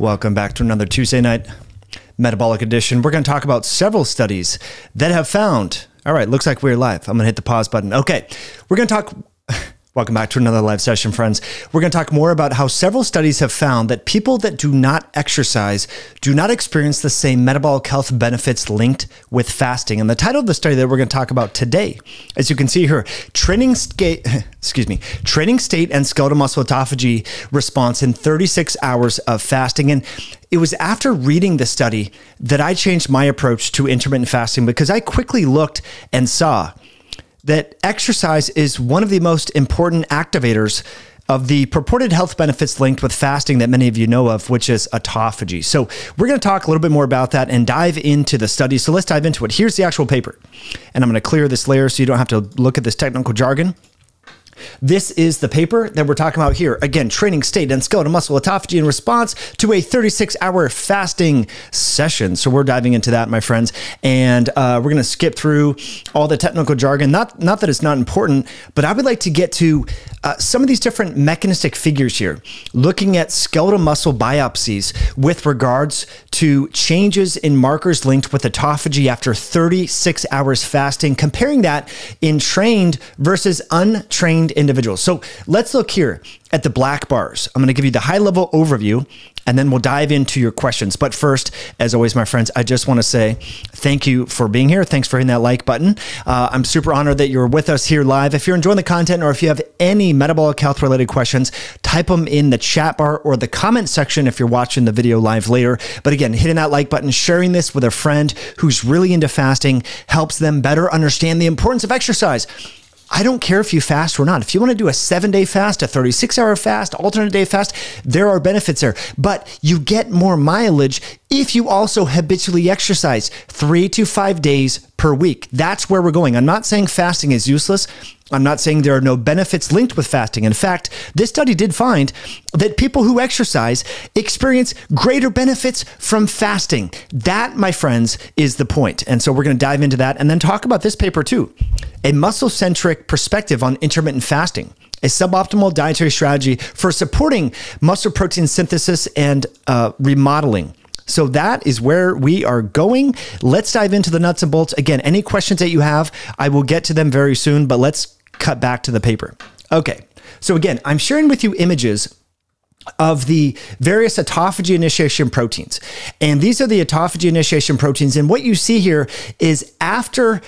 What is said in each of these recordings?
Welcome back to another Tuesday night metabolic edition. We're going to talk about several studies that have found. All right, looks like we're live. I'm going to hit the pause button. Okay, we're going to talk. Welcome back to another live session, friends. We're going to talk more about how several studies have found that people that do not exercise do not experience the same metabolic health benefits linked with fasting. And the title of the study that we're going to talk about today, as you can see here, training state, excuse me, training state and skeletal muscle autophagy response in 36 hours of fasting. And it was after reading the study that I changed my approach to intermittent fasting because I quickly looked and saw that exercise is one of the most important activators of the purported health benefits linked with fasting that many of you know of, which is autophagy. So, we're going to talk a little bit more about that and dive into the study. So, let's dive into it. Here's the actual paper. And I'm going to clear this layer so you don't have to look at this technical jargon. This is the paper that we're talking about here. Again, training state and skeletal muscle autophagy in response to a 36 hour fasting session. So we're diving into that, my friends, and uh, we're going to skip through all the technical jargon. Not not that it's not important, but I would like to get to uh, some of these different mechanistic figures here, looking at skeletal muscle biopsies with regards to changes in markers linked with autophagy after 36 hours fasting, comparing that in trained versus untrained individuals. So let's look here at the black bars. I'm going to give you the high level overview and then we'll dive into your questions. But first, as always, my friends, I just want to say thank you for being here. Thanks for hitting that like button. Uh, I'm super honored that you're with us here live. If you're enjoying the content or if you have any metabolic health related questions, type them in the chat bar or the comment section if you're watching the video live later. But again, hitting that like button, sharing this with a friend who's really into fasting helps them better understand the importance of exercise. I don't care if you fast or not. If you want to do a seven day fast, a 36 hour fast, alternate day fast, there are benefits there. But you get more mileage if you also habitually exercise three to five days per week. That's where we're going. I'm not saying fasting is useless. I'm not saying there are no benefits linked with fasting. In fact, this study did find that people who exercise experience greater benefits from fasting. That, my friends, is the point. And so we're going to dive into that and then talk about this paper too a muscle centric perspective on intermittent fasting a suboptimal dietary strategy for supporting muscle protein synthesis and uh, remodeling. So that is where we are going. Let's dive into the nuts and bolts. Again, any questions that you have, I will get to them very soon, but let's cut back to the paper. Okay. So again, I'm sharing with you images of the various autophagy initiation proteins. And these are the autophagy initiation proteins. And what you see here is after,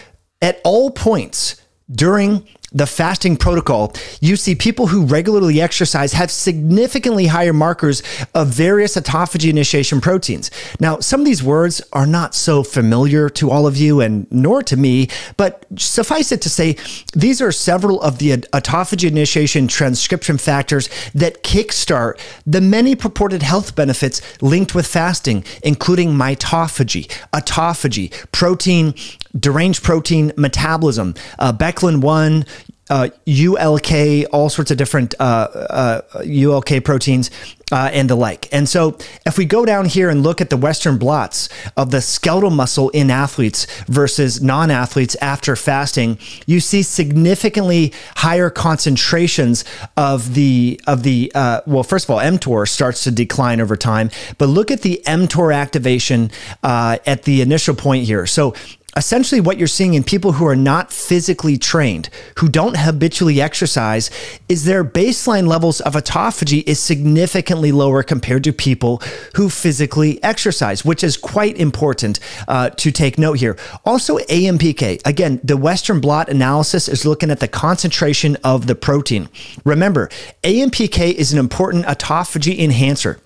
at all points during the fasting protocol, you see people who regularly exercise have significantly higher markers of various autophagy initiation proteins. Now, some of these words are not so familiar to all of you and nor to me, but suffice it to say, these are several of the autophagy initiation transcription factors that kickstart the many purported health benefits linked with fasting, including mitophagy, autophagy, protein deranged protein metabolism, uh, Beclin 1, uh, ULK, all sorts of different uh, uh, ULK proteins uh, and the like. And so, if we go down here and look at the Western blots of the skeletal muscle in athletes versus non athletes after fasting, you see significantly higher concentrations of the of the uh, well. First of all, mTOR starts to decline over time, but look at the mTOR activation uh, at the initial point here. So essentially what you're seeing in people who are not physically trained, who don't habitually exercise, is their baseline levels of autophagy is significantly lower compared to people who physically exercise, which is quite important uh, to take note here. Also, AMPK. Again, the Western blot analysis is looking at the concentration of the protein. Remember, AMPK is an important autophagy enhancer.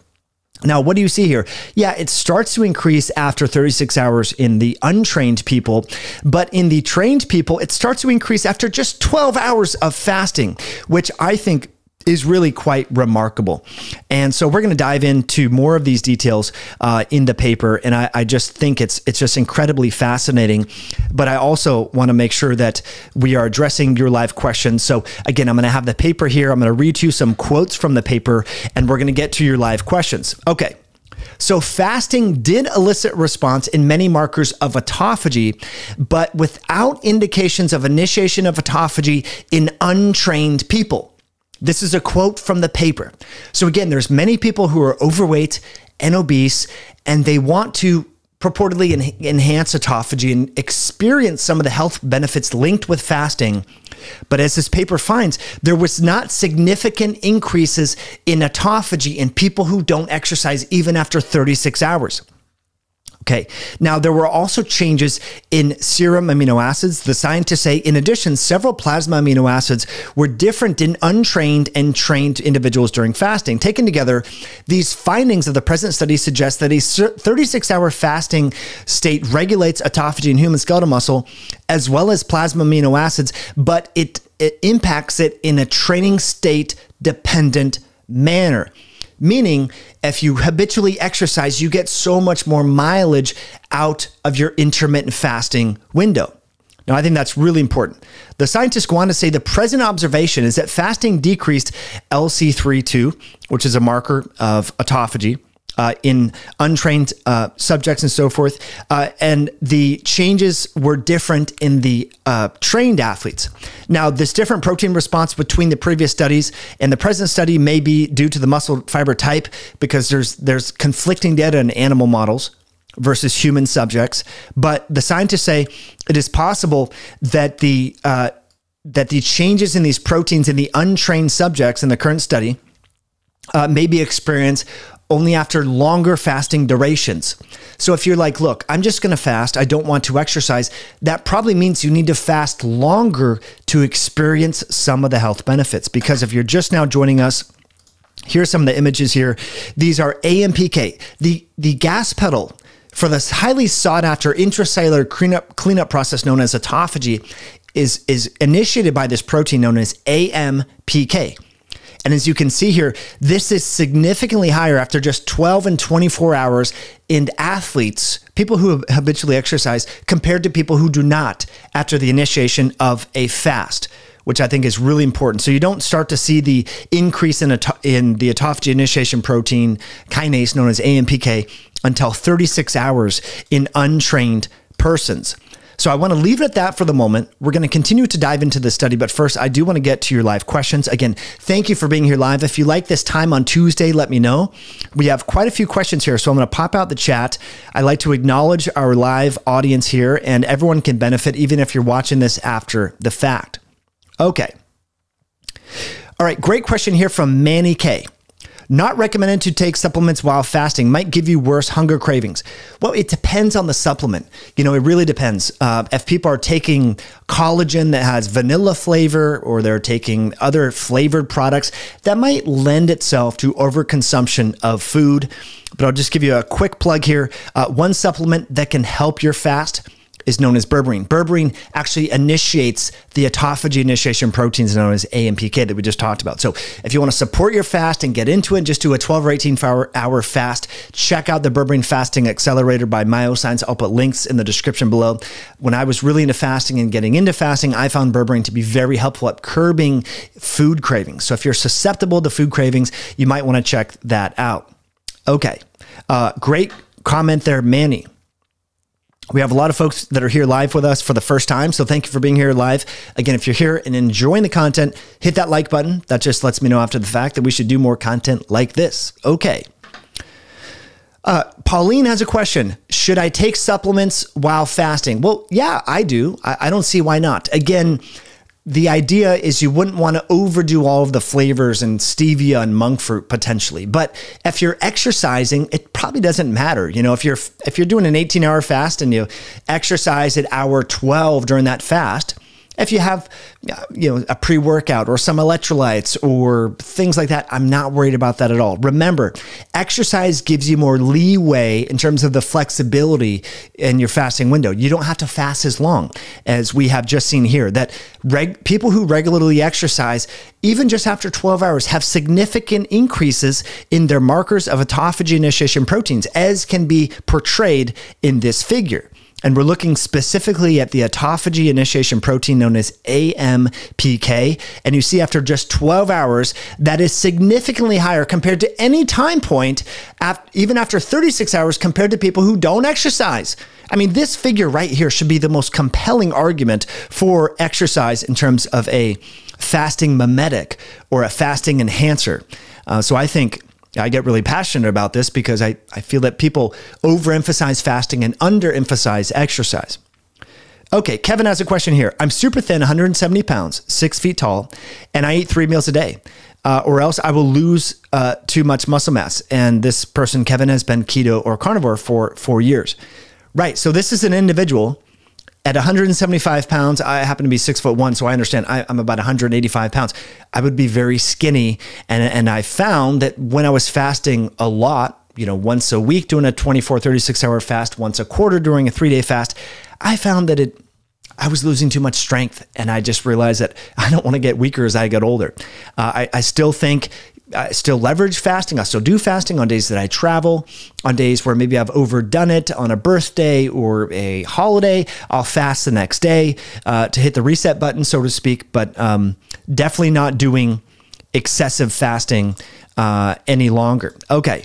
Now, what do you see here? Yeah, it starts to increase after 36 hours in the untrained people, but in the trained people, it starts to increase after just 12 hours of fasting, which I think is really quite remarkable. And so we're going to dive into more of these details uh, in the paper. And I, I, just think it's it's just incredibly fascinating. But I also want to make sure that we are addressing your live questions. So again, I'm going to have the paper here. I'm going to read you some quotes from the paper, and we're going to get to your live questions. Okay. So, fasting did elicit response in many markers of autophagy, but without indications of initiation of autophagy in untrained people. This is a quote from the paper. So again, there's many people who are overweight and obese, and they want to purportedly en- enhance autophagy and experience some of the health benefits linked with fasting. But as this paper finds, there was not significant increases in autophagy in people who don't exercise even after 36 hours. Okay. Now, there were also changes in serum amino acids. The scientists say, in addition, several plasma amino acids were different in untrained and trained individuals during fasting. Taken together, these findings of the present study suggest that a 36 hour fasting state regulates autophagy in human skeletal muscle as well as plasma amino acids, but it, it impacts it in a training state dependent manner. Meaning, if you habitually exercise, you get so much more mileage out of your intermittent fasting window. Now, I think that's really important. The scientists go on to say the present observation is that fasting decreased LC32, which is a marker of autophagy, uh, in untrained uh, subjects and so forth. Uh, and the changes were different in the uh, trained athletes. Now, this different protein response between the previous studies and the present study may be due to the muscle fiber type because there's there's conflicting data in animal models versus human subjects. But the scientists say it is possible that the uh, that the changes in these proteins in the untrained subjects in the current study uh, may be experienced only after longer fasting durations. So if you're like, look, I'm just going to fast, I don't want to exercise, that probably means you need to fast longer to experience some of the health benefits. Because if you're just now joining us, here's some of the images here. These are AMPK, the, the gas pedal for this highly sought after intracellular cleanup, cleanup process known as autophagy is, is initiated by this protein known as AMPK. And as you can see here, this is significantly higher after just 12 and 24 hours in athletes, people who habitually exercise, compared to people who do not after the initiation of a fast which I think is really important. So you don't start to see the increase in, in the autophagy initiation protein kinase known as AMPK until 36 hours in untrained persons. So I want to leave it at that for the moment. We're going to continue to dive into the study, but first, I do want to get to your live questions. Again, thank you for being here live. If you like this time on Tuesday, let me know. We have quite a few questions here, so I'm going to pop out the chat. I like to acknowledge our live audience here, and everyone can benefit, even if you're watching this after the fact. Okay. All right, great question here from Manny K. Not recommended to take supplements while fasting. Might give you worse hunger cravings. Well, it depends on the supplement. You know, it really depends. Uh, if people are taking collagen that has vanilla flavor or they're taking other flavored products, that might lend itself to overconsumption of food. But I'll just give you a quick plug here. Uh, one supplement that can help your fast is known as berberine. Berberine actually initiates the autophagy initiation proteins known as AMPK that we just talked about. So if you want to support your fast and get into it, just do a 12 or 18 hour, hour fast. Check out the berberine fasting accelerator by Myoxcience. I'll put links in the description below. When I was really into fasting and getting into fasting, I found berberine to be very helpful at curbing food cravings. So if you're susceptible to food cravings, you might want to check that out. Okay. Uh, great comment there, Manny. We have a lot of folks that are here live with us for the first time. So thank you for being here live. Again, if you're here and enjoying the content, hit that like button. That just lets me know after the fact that we should do more content like this. Okay. Uh, Pauline has a question. Should I take supplements while fasting? Well, yeah, I do. I, I don't see why not. Again, the idea is you wouldn't want to overdo all of the flavors and stevia and monk fruit potentially. But if you're exercising, it probably doesn't matter. You know, if you're if you're doing an 18 hour fast and you exercise at hour 12 during that fast, if you have, you know, a pre workout or some electrolytes or things like that, I'm not worried about that at all. Remember, exercise gives you more leeway in terms of the flexibility in your fasting window. You don't have to fast as long as we have just seen here. That people who regularly exercise, even just after 12 hours, have significant increases in their markers of autophagy initiation proteins, as can be portrayed in this figure. And we're looking specifically at the autophagy initiation protein known as AMPK. And you see, after just 12 hours, that is significantly higher compared to any time point, even after 36 hours, compared to people who don't exercise. I mean, this figure right here should be the most compelling argument for exercise in terms of a fasting mimetic or a fasting enhancer. Uh, so I think I get really passionate about this because I, I feel that people overemphasize fasting and underemphasize exercise. Okay, Kevin has a question here. I'm super thin, 170 pounds, six feet tall, and I eat three meals a day, uh, or else I will lose uh, too much muscle mass. And this person, Kevin, has been keto or carnivore for four years. Right. So this is an individual at 175 pounds. I happen to be six foot one, so I understand I, am about 185 pounds. I would be very skinny, and and I found that when I was fasting a lot, you know, once a week doing a 24, 36 hour fast, once a quarter during a three day fast, I found that it I was losing too much strength, and I just realized that I don't want to get weaker as I get older. Uh, I, I still think I still leverage fasting. I still do fasting on days that I travel, on days where maybe I've overdone it on a birthday or a holiday. I'll fast the next day uh, to hit the reset button, so to speak, but um, definitely not doing excessive fasting uh, any longer. Okay.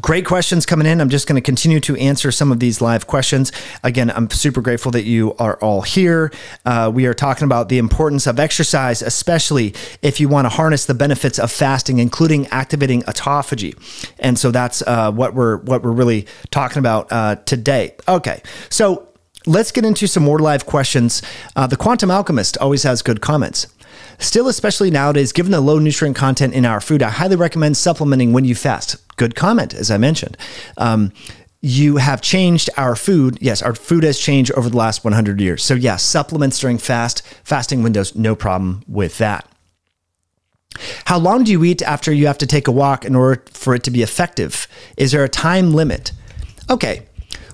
Great questions coming in. I'm just going to continue to answer some of these live questions. Again, I'm super grateful that you are all here. Uh, we are talking about the importance of exercise, especially if you want to harness the benefits of fasting, including activating autophagy. And so that's uh, what we're what we're really talking about uh, today. Okay, so let's get into some more live questions. Uh, the Quantum Alchemist always has good comments. Still, especially nowadays, given the low nutrient content in our food, I highly recommend supplementing when you fast. Good comment, as I mentioned. Um, you have changed our food. Yes, our food has changed over the last 100 years. So, yes, yeah, supplements during fast fasting windows, no problem with that. How long do you eat after you have to take a walk in order for it to be effective? Is there a time limit? Okay.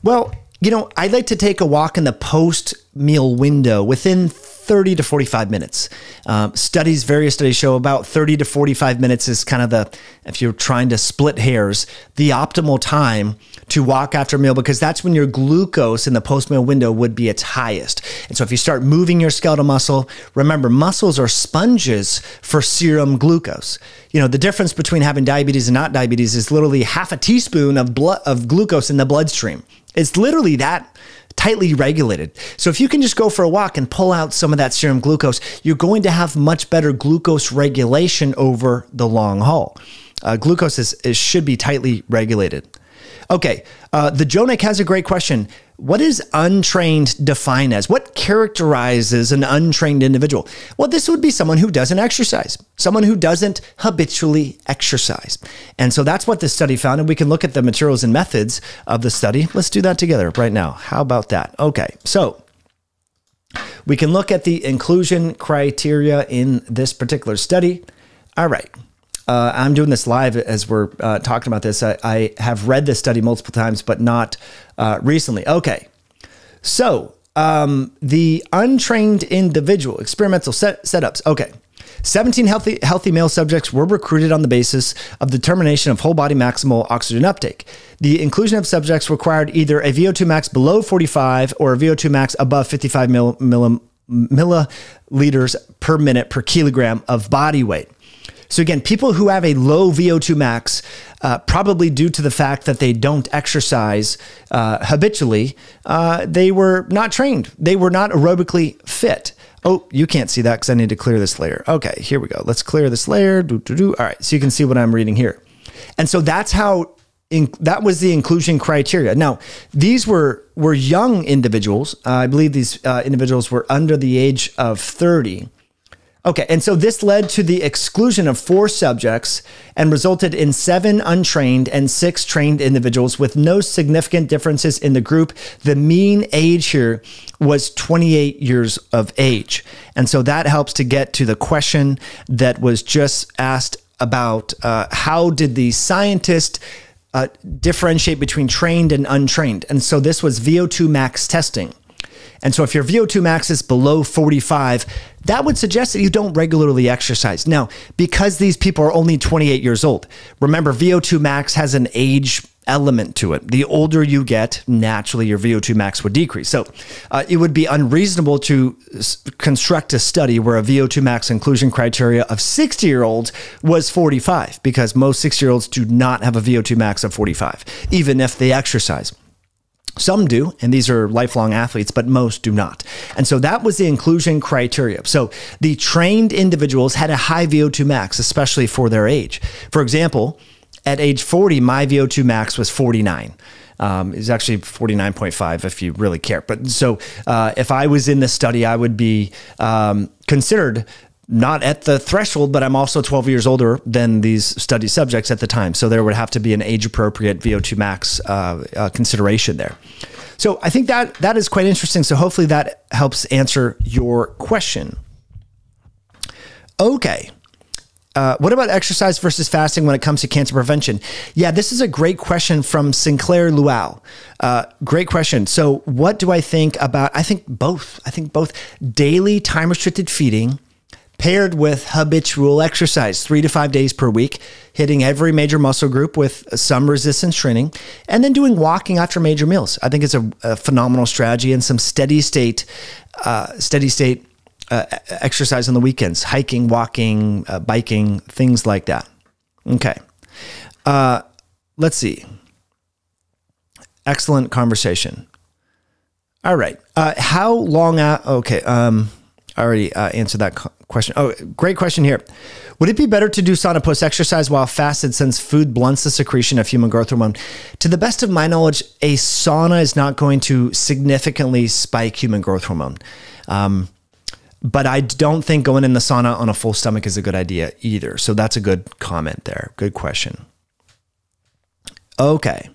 Well, you know, I'd like to take a walk in the post meal window within 30 to 45 minutes. Um, studies, various studies show about 30 to 45 minutes is kind of the, if you're trying to split hairs, the optimal time to walk after a meal because that's when your glucose in the post meal window would be its highest. And so if you start moving your skeletal muscle, remember, muscles are sponges for serum glucose. You know, the difference between having diabetes and not diabetes is literally half a teaspoon of blood of glucose in the bloodstream. It's literally that tightly regulated. So if you can just go for a walk and pull out some of that serum glucose, you're going to have much better glucose regulation over the long haul. Uh, glucose is, is, should be tightly regulated. Okay, uh, the Jonik has a great question. What is untrained defined as? What characterizes an untrained individual? Well, this would be someone who doesn't exercise, someone who doesn't habitually exercise. And so that's what this study found. And we can look at the materials and methods of the study. Let's do that together right now. How about that? Okay, so we can look at the inclusion criteria in this particular study. All right. Uh, I'm doing this live as we're uh, talking about this. I, I, have read this study multiple times, but not uh, recently. Okay. So, um, the untrained individual experimental set, setups. Okay. 17 healthy, healthy male subjects were recruited on the basis of determination of whole body maximal oxygen uptake. The inclusion of subjects required either a VO2 max below 45 or a VO2 max above 55 mill, mill, milliliters per minute per kilogram of body weight. So again, people who have a low VO2 max, uh, probably due to the fact that they don't exercise uh, habitually, uh, they were not trained. They were not aerobically fit. Oh, you can't see that because I need to clear this layer. Okay, here we go. Let's clear this layer. Doo, doo, doo. All right, so you can see what I'm reading here. And so that's how in, that was the inclusion criteria. Now, these were were young individuals. Uh, I believe these uh, individuals were under the age of 30. Okay, and so this led to the exclusion of four subjects and resulted in seven untrained and six trained individuals with no significant differences in the group. The mean age here was 28 years of age. And so that helps to get to the question that was just asked about uh, how did the scientist uh, differentiate between trained and untrained? And so this was VO2 max testing. And so if your VO2 max is below 45, that would suggest that you don't regularly exercise. Now, because these people are only 28 years old, remember VO2 max has an age element to it. The older you get, naturally your VO2 max would decrease. So uh, it would be unreasonable to construct a study where a VO2 max inclusion criteria of 60 year olds was 45 because most 60 year olds do not have a VO2 max of 45, even if they exercise. Some do, and these are lifelong athletes, but most do not. And so that was the inclusion criteria. So the trained individuals had a high VO2 max, especially for their age. For example, at age 40, my VO2 max was 49. Um, is actually 49.5 if you really care. But so uh, if I was in this study, I would be um, considered not at the threshold, but I'm also 12 years older than these study subjects at the time. So there would have to be an age appropriate VO2 max uh, uh, consideration there. So I think that that is quite interesting. So hopefully that helps answer your question. Okay. Uh, what about exercise versus fasting when it comes to cancer prevention? Yeah, this is a great question from Sinclair Luau. Uh, great question. So, what do I think about? I think both. I think both daily time restricted feeding paired with habitual exercise, three to five days per week, hitting every major muscle group with some resistance training, and then doing walking after major meals. I think it's a, a phenomenal strategy and some steady state, uh, steady state uh, exercise on the weekends, hiking, walking, uh, biking, things like that. Okay. Uh, let's see. Excellent conversation. All right. Uh, how long? okay. Um, I already uh, answered that question. Oh, great question here. Would it be better to do sauna post exercise while fasted since food blunts the secretion of human growth hormone? To the best of my knowledge, a sauna is not going to significantly spike human growth hormone. Um, but I don't think going in the sauna on a full stomach is a good idea either. So that's a good comment there. Good question. Okay.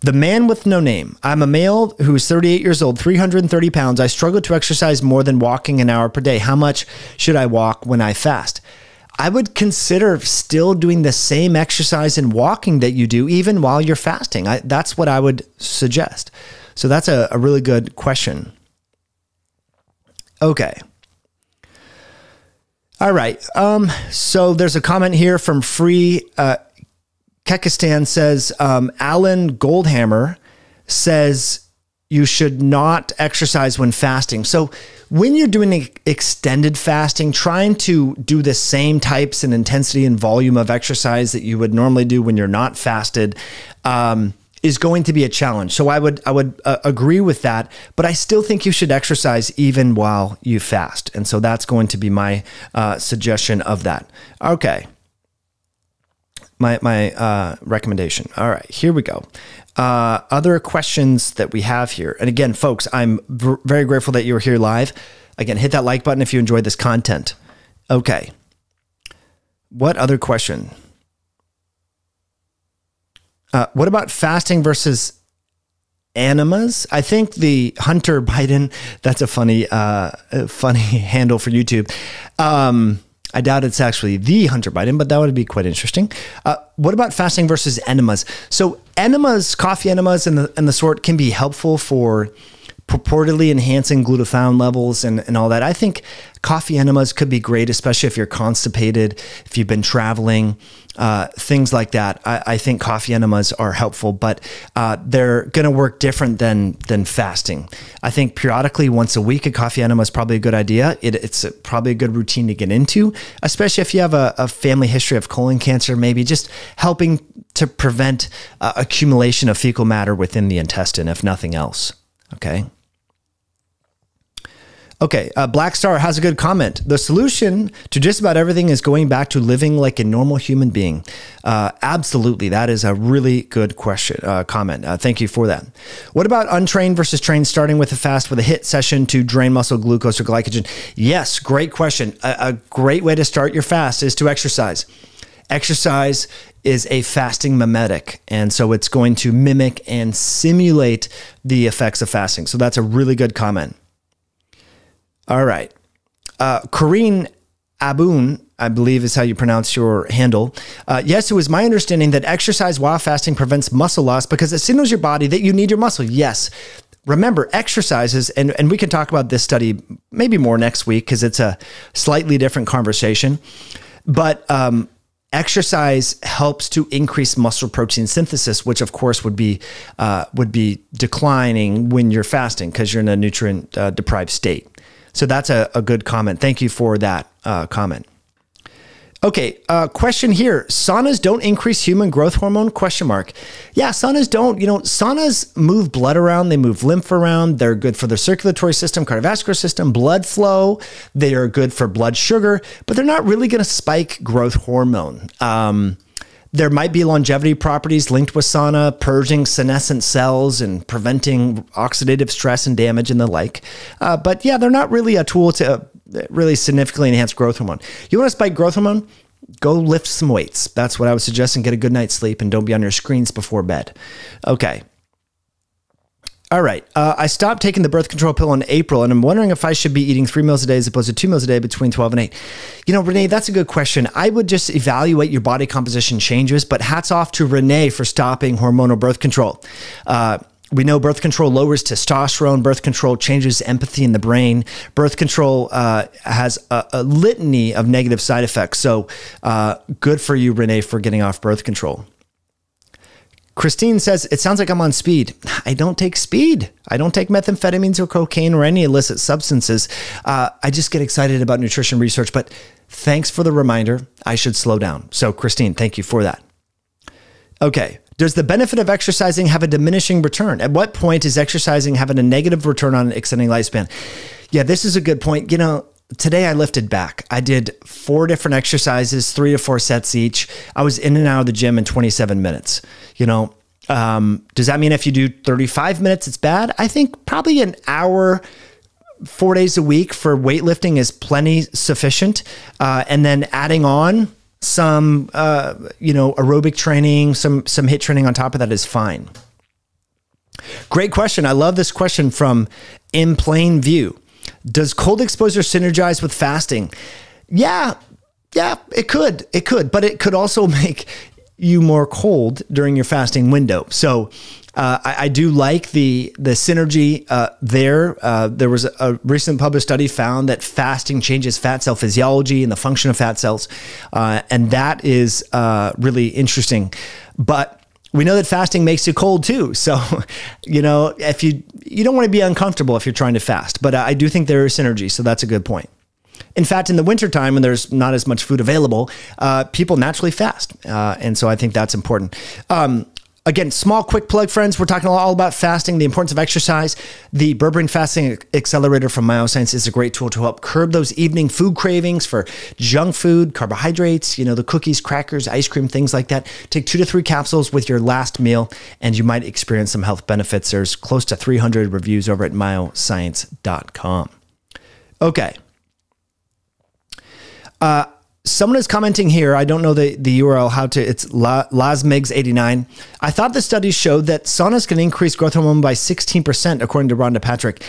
The man with no name. I'm a male who's 38 years old, 330 pounds. I struggle to exercise more than walking an hour per day. How much should I walk when I fast? I would consider still doing the same exercise and walking that you do even while you're fasting. I, that's what I would suggest. So that's a, a really good question. Okay. All right. Um, so there's a comment here from Free uh, Kekistan says um, Alan Goldhamer says you should not exercise when fasting. So when you're doing extended fasting, trying to do the same types and intensity and volume of exercise that you would normally do when you're not fasted. Um, is going to be a challenge. So I would I would uh, agree with that, but I still think you should exercise even while you fast. And so that's going to be my uh, suggestion of that. Okay my my uh, recommendation. All right, here we go. Uh, other questions that we have here, and again, folks, I'm very grateful that you're here live. Again, hit that like button if you enjoyed this content. Okay, what other question? Uh, what about fasting versus enemas? I think the Hunter Biden. That's a funny, uh, funny handle for YouTube. Um, I doubt it's actually the Hunter Biden, but that would be quite interesting. Uh, what about fasting versus enemas? So enemas, coffee enemas, and the and the sort can be helpful for purportedly enhancing glutathione levels and, and all that. I think coffee enemas could be great, especially if you're constipated, if you've been traveling, uh, things like that. I, I, think coffee enemas are helpful, but uh, they're going to work different than than fasting. I think periodically, once a week, a coffee enema is probably a good idea. It, it's a, probably a good routine to get into, especially if you have a, a family history of colon cancer. Maybe just helping to prevent uh, accumulation of fecal matter within the intestine, if nothing else. Okay. Okay, uh, Black Star has a good comment. The solution to just about everything is going back to living like a normal human being. Uh, absolutely, that is a really good question uh, comment. Uh, thank you for that. What about untrained versus trained? Starting with a fast with a HIIT session to drain muscle glucose or glycogen. Yes, great question. A, a great way to start your fast is to exercise. Exercise is a fasting mimetic. And so it's going to mimic and simulate the effects of fasting. So that's a really good comment. All right. Uh, Corrine Aboon, I believe is how you pronounce your handle. Uh, yes, it was my understanding that exercise while fasting prevents muscle loss because it signals your body that you need your muscle. Yes. Remember, exercises, and, and we can talk about this study maybe more next week because it's a slightly different conversation. But um, exercise helps to increase muscle protein synthesis, which of course would be uh, would be declining when you're fasting because you're in a nutrient uh, deprived state. So that's a, a good comment. Thank you for that uh, comment. Okay, uh, question here. Saunas don't increase human growth hormone? Question mark. Yeah, saunas don't. You know, saunas move blood around. They move lymph around. They're good for the circulatory system, cardiovascular system, blood flow. They are good for blood sugar, but they're not really going to spike growth hormone. Um, there might be longevity properties linked with sauna, purging senescent cells and preventing oxidative stress and damage and the like. Uh, but yeah, they're not really a tool to really significantly enhance growth hormone. You want to spike growth hormone? Go lift some weights. That's what I would suggest and get a good night's sleep and don't be on your screens before bed. Okay. All right. Uh, I stopped taking the birth control pill in April, and I'm wondering if I should be eating three meals a day as opposed to two meals a day between 12 and 8. You know, Renee, that's a good question. I would just evaluate your body composition changes, but hats off to Renee for stopping hormonal birth control. Uh, we know birth control lowers testosterone. Birth control changes empathy in the brain. Birth control uh, has a, a, litany of negative side effects. So, uh, good for you, Renee, for getting off birth control. Christine says, It sounds like I'm on speed. I don't take speed. I don't take methamphetamines or cocaine or any illicit substances. Uh, I just get excited about nutrition research. But thanks for the reminder. I should slow down. So, Christine, thank you for that. Okay. Does the benefit of exercising have a diminishing return? At what point is exercising having a negative return on extending lifespan? Yeah, this is a good point. You know, today I lifted back. I did four different exercises, three to four sets each. I was in and out of the gym in 27 minutes. You know, um, does that mean if you do 35 minutes, it's bad? I think probably an hour four days a week for weightlifting is plenty sufficient. Uh, and then adding on some uh, you know aerobic training, some some HIIT training on top of that is fine. Great question. I love this question from In Plain View. Does cold exposure synergize with fasting? Yeah, yeah, it could. It could, but it could also make you more cold during your fasting window. So uh, I, I, do like the the synergy uh, there. Uh, there was a, a, recent published study found that fasting changes fat cell physiology and the function of fat cells, uh, and that is uh, really interesting. But we know that fasting makes you cold too. So, you know, if you you don't want to be uncomfortable if you're trying to fast, but I do think there is synergy. So that's a good point. In fact, in the wintertime, when there's not as much food available, uh, people naturally fast. Uh, and so I think that's important. Um, Again, small, quick plug, friends. We're talking all about fasting, the importance of exercise. The Berberine Fasting Accelerator from Myoxcience is a great tool to help curb those evening food cravings for junk food, carbohydrates, you know, the cookies, crackers, ice cream, things like that. Take two to three capsules with your last meal, and you might experience some health benefits. There's close to 300 reviews over at myoxcience.com. Okay. Uh, someone is commenting here. I don't know the, the URL, how to, it's La, Lasmigs89. I thought the study showed that saunas can increase growth hormone by 16%, according to Rhonda Patrick.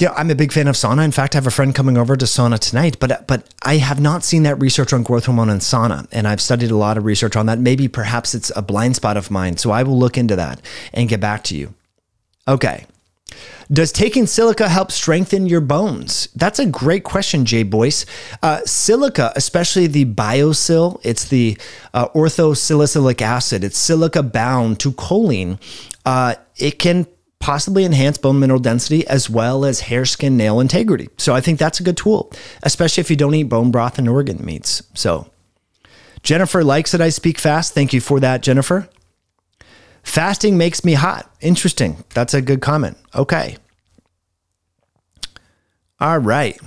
Yeah, I'm a big fan of sauna. In fact, I have a friend coming over to sauna tonight, but but I have not seen that research on growth hormone and sauna, and I've studied a lot of research on that. Maybe perhaps it's a blind spot of mine, so I will look into that and get back to you. Okay. Does taking silica help strengthen your bones? That's a great question, Jay Boyce. Uh, silica, especially the BioSil, it's the uh, orthosalicylic acid. It's silica bound to choline. Uh, it can possibly enhance bone mineral density as well as hair, skin, nail integrity. So I think that's a good tool, especially if you don't eat bone broth and organ meats. So Jennifer likes that I speak fast. Thank you for that, Jennifer. Fasting makes me hot. Interesting. That's a good comment. Okay. All right.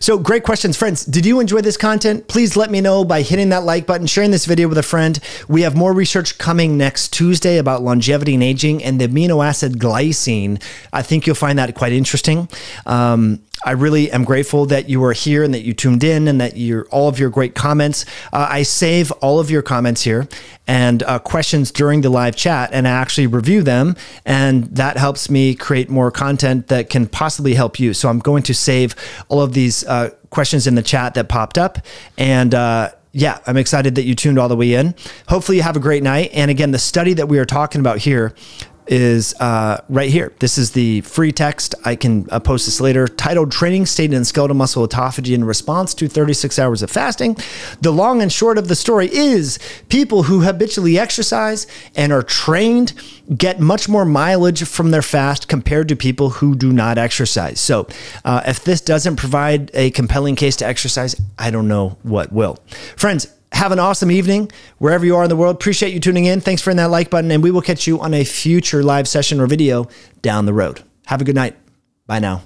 So great questions, friends. Did you enjoy this content? Please let me know by hitting that like button, sharing this video with a friend. We have more research coming next Tuesday about longevity and aging and the amino acid glycine. I think you'll find that quite interesting. Um, I really am grateful that you are here and that you tuned in and that you're all of your great comments. Uh, I save all of your comments here and uh, questions during the live chat and I actually review them. And that helps me create more content that can possibly help you. So I'm going to save all of these uh, questions in the chat that popped up. And, uh, yeah, I'm excited that you tuned all the way in. Hopefully, you have a great night. And again, the study that we are talking about here is uh, right here. This is the free text. I can uh, post this later. Titled Training State and Skeletal Muscle Autophagy in Response to 36 Hours of Fasting. The long and short of the story is people who habitually exercise and are trained get much more mileage from their fast compared to people who do not exercise. So, uh, if this doesn't provide a compelling case to exercise, I don't know what will. Friends, have an awesome evening wherever you are in the world. Appreciate you tuning in. Thanks for hitting that like button, and we will catch you on a future live session or video down the road. Have a good night. Bye now.